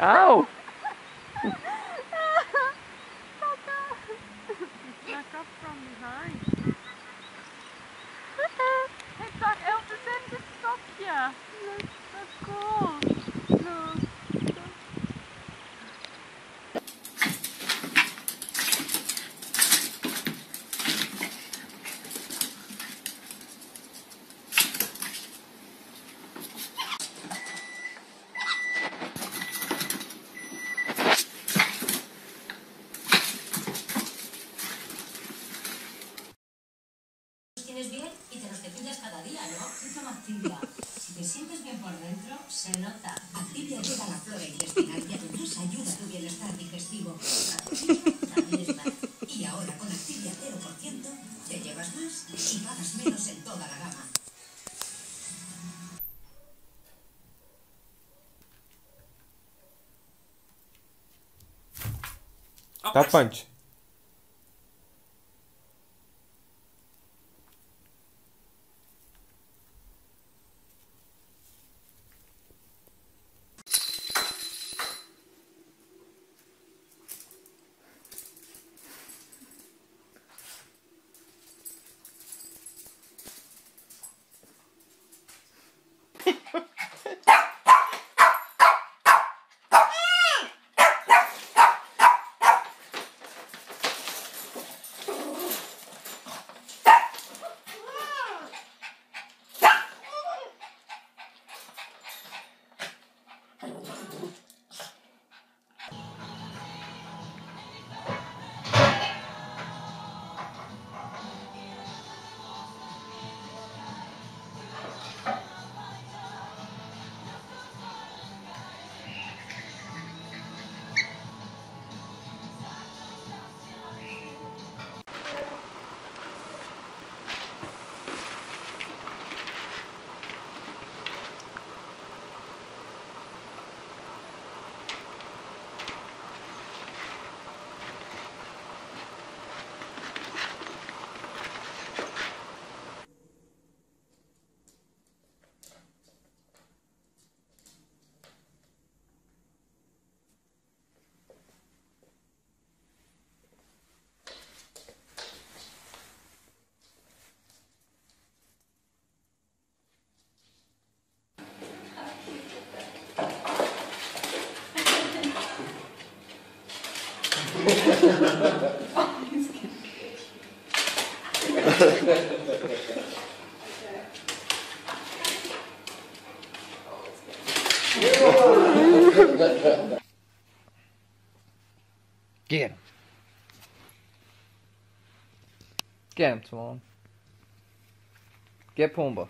Auw! Back up from behind. Hij zag elke zin dit stokje. That's cool. Look. Te sientes bien por dentro, se nota. Activia ayuda a la flora intestinal y además ayuda a tu bienestar digestivo. Y ahora con Activia 0% te llevas más y pagas menos en toda la gama. Tap punch. Get him. Get him, Timon. Get Pumbaa.